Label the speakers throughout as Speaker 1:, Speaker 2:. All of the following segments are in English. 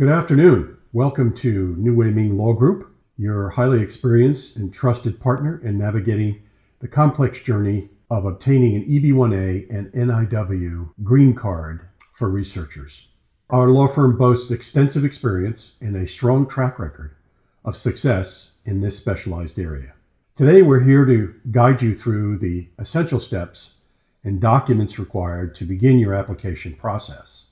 Speaker 1: Good afternoon. Welcome to New Weiming Law Group, your highly experienced and trusted partner in navigating the complex journey of obtaining an EB1A and NIW green card for researchers. Our law firm boasts extensive experience and a strong track record of success in this specialized area. Today, we're here to guide you through the essential steps and documents required to begin your application process.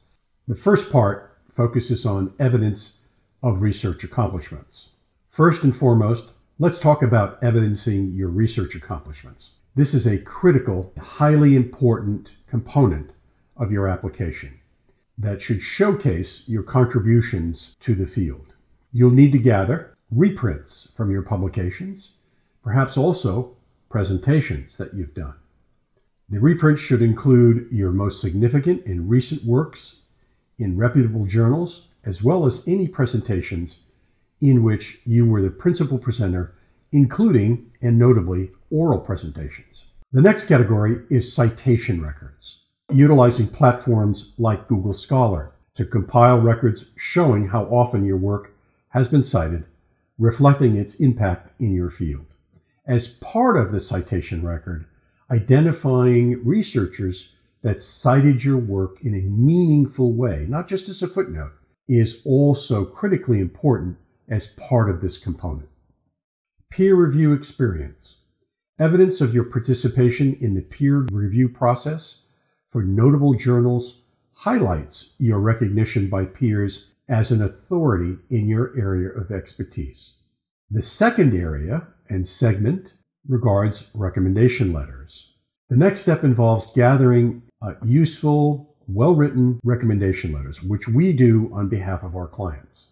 Speaker 1: The first part focuses on evidence of research accomplishments. First and foremost, let's talk about evidencing your research accomplishments. This is a critical, highly important component of your application that should showcase your contributions to the field. You'll need to gather reprints from your publications, perhaps also presentations that you've done. The reprints should include your most significant and recent works in reputable journals, as well as any presentations in which you were the principal presenter, including and notably oral presentations. The next category is citation records, utilizing platforms like Google Scholar to compile records showing how often your work has been cited, reflecting its impact in your field. As part of the citation record, identifying researchers that cited your work in a meaningful way, not just as a footnote, is also critically important as part of this component. Peer review experience. Evidence of your participation in the peer review process for notable journals highlights your recognition by peers as an authority in your area of expertise. The second area and segment regards recommendation letters. The next step involves gathering uh, useful, well written recommendation letters, which we do on behalf of our clients.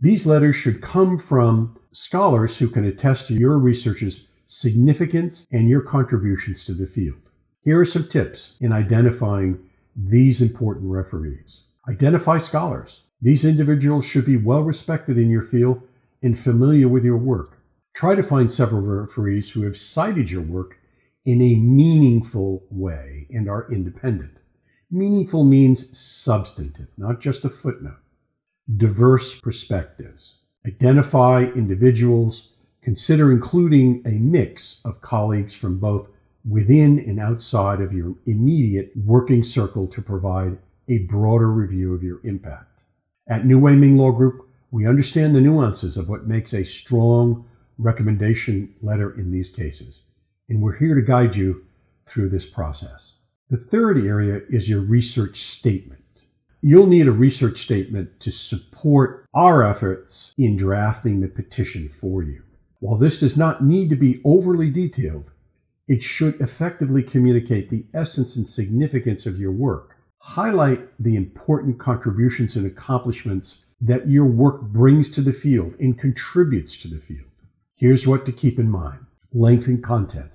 Speaker 1: These letters should come from scholars who can attest to your research's significance and your contributions to the field. Here are some tips in identifying these important referees. Identify scholars. These individuals should be well respected in your field and familiar with your work. Try to find several referees who have cited your work in a meaningful way and are independent. Meaningful means substantive, not just a footnote. Diverse perspectives. Identify individuals. Consider including a mix of colleagues from both within and outside of your immediate working circle to provide a broader review of your impact. At New Weiming Law Group, we understand the nuances of what makes a strong recommendation letter in these cases and we're here to guide you through this process. The third area is your research statement. You'll need a research statement to support our efforts in drafting the petition for you. While this does not need to be overly detailed, it should effectively communicate the essence and significance of your work. Highlight the important contributions and accomplishments that your work brings to the field and contributes to the field. Here's what to keep in mind length and content.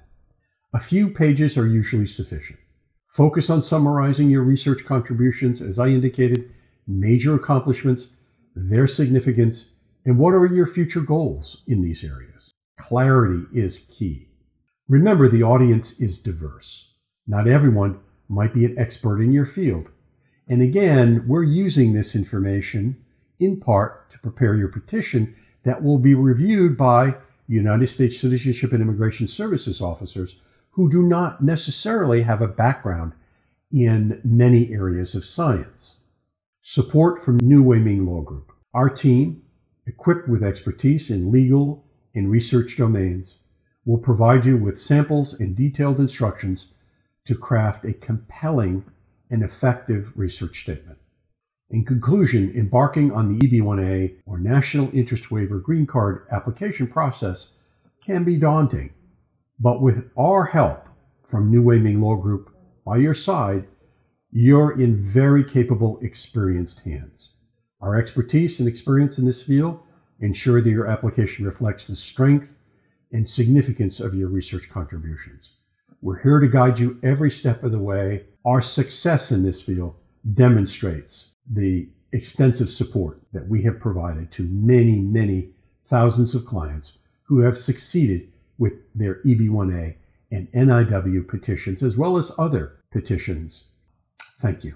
Speaker 1: A few pages are usually sufficient. Focus on summarizing your research contributions, as I indicated, major accomplishments, their significance, and what are your future goals in these areas. Clarity is key. Remember, the audience is diverse. Not everyone might be an expert in your field. And again, we're using this information in part to prepare your petition that will be reviewed by United States Citizenship and Immigration Services officers who do not necessarily have a background in many areas of science. Support from New Weiming Law Group. Our team, equipped with expertise in legal and research domains, will provide you with samples and detailed instructions to craft a compelling and effective research statement. In conclusion, embarking on the EB1A or National Interest Waiver Green Card application process can be daunting but with our help from New Weiming Law Group by your side, you're in very capable, experienced hands. Our expertise and experience in this field ensure that your application reflects the strength and significance of your research contributions. We're here to guide you every step of the way. Our success in this field demonstrates the extensive support that we have provided to many, many thousands of clients who have succeeded with their EB1A and NIW petitions, as well as other petitions. Thank you.